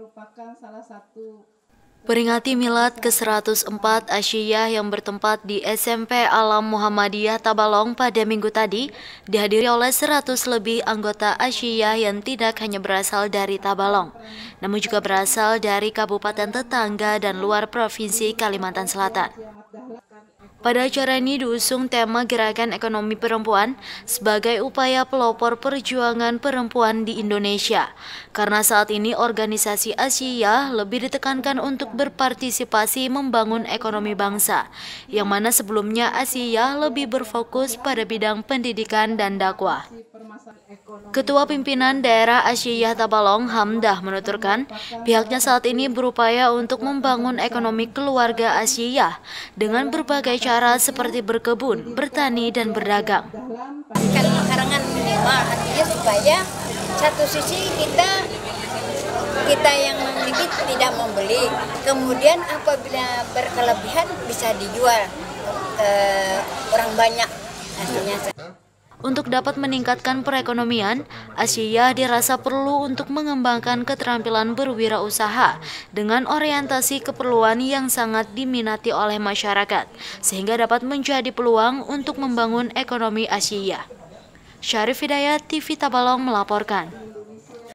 merupakan salah satu Peringati milad ke-104 Asyiyah yang bertempat di SMP Alam Muhammadiyah Tabalong pada minggu tadi dihadiri oleh 100 lebih anggota Asyiyah yang tidak hanya berasal dari Tabalong, namun juga berasal dari kabupaten tetangga dan luar provinsi Kalimantan Selatan. Pada acara ini diusung tema Gerakan Ekonomi Perempuan sebagai upaya pelopor perjuangan perempuan di Indonesia. Karena saat ini organisasi Asia lebih ditekankan untuk berpartisipasi membangun ekonomi bangsa, yang mana sebelumnya Asia lebih berfokus pada bidang pendidikan dan dakwah. Ketua Pimpinan Daerah Asyiyah Tabalong Hamdah menuturkan pihaknya saat ini berupaya untuk membangun ekonomi keluarga Asyiyah dengan berbagai cara seperti berkebun, bertani, dan berdagang. Kan karangan artinya supaya satu sisi kita kita yang memiliki tidak membeli, kemudian apabila berkelebihan bisa dijual ke orang banyak hasilnya. Untuk dapat meningkatkan perekonomian, Asia dirasa perlu untuk mengembangkan keterampilan berwirausaha dengan orientasi keperluan yang sangat diminati oleh masyarakat, sehingga dapat menjadi peluang untuk membangun ekonomi Asia. Syarif Hidayat TV Tabalong melaporkan.